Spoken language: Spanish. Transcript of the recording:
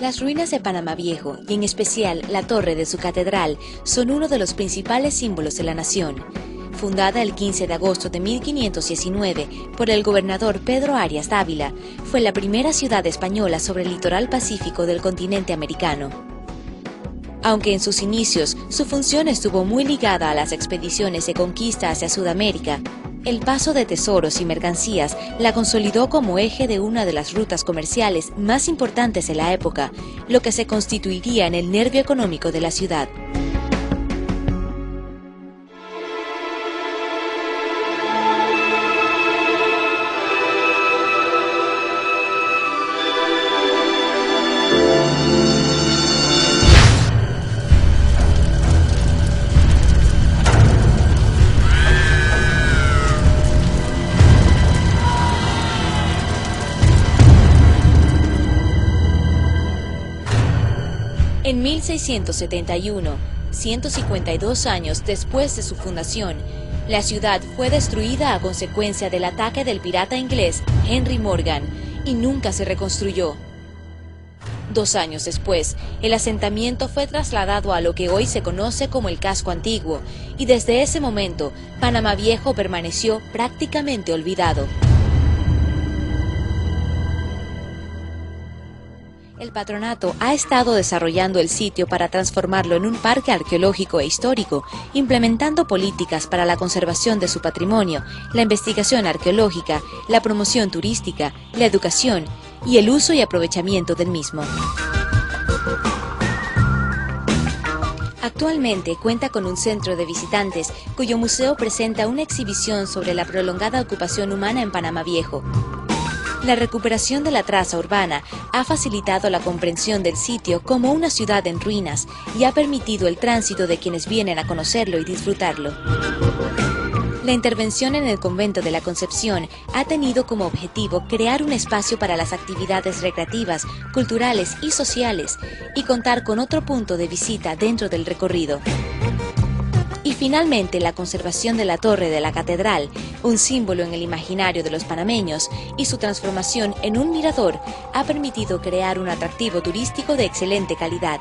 Las ruinas de Panamá Viejo, y en especial la torre de su catedral, son uno de los principales símbolos de la nación. Fundada el 15 de agosto de 1519 por el gobernador Pedro Arias Dávila, fue la primera ciudad española sobre el litoral pacífico del continente americano. Aunque en sus inicios su función estuvo muy ligada a las expediciones de conquista hacia Sudamérica, el paso de tesoros y mercancías la consolidó como eje de una de las rutas comerciales más importantes de la época, lo que se constituiría en el nervio económico de la ciudad. En 1671, 152 años después de su fundación, la ciudad fue destruida a consecuencia del ataque del pirata inglés Henry Morgan y nunca se reconstruyó. Dos años después, el asentamiento fue trasladado a lo que hoy se conoce como el casco antiguo, y desde ese momento, Panamá Viejo permaneció prácticamente olvidado. El patronato ha estado desarrollando el sitio para transformarlo en un parque arqueológico e histórico, implementando políticas para la conservación de su patrimonio, la investigación arqueológica, la promoción turística, la educación y el uso y aprovechamiento del mismo. Actualmente cuenta con un centro de visitantes cuyo museo presenta una exhibición sobre la prolongada ocupación humana en Panamá Viejo. La recuperación de la traza urbana ha facilitado la comprensión del sitio como una ciudad en ruinas y ha permitido el tránsito de quienes vienen a conocerlo y disfrutarlo. La intervención en el convento de la Concepción ha tenido como objetivo crear un espacio para las actividades recreativas, culturales y sociales y contar con otro punto de visita dentro del recorrido. Y finalmente la conservación de la torre de la catedral, un símbolo en el imaginario de los panameños, y su transformación en un mirador ha permitido crear un atractivo turístico de excelente calidad.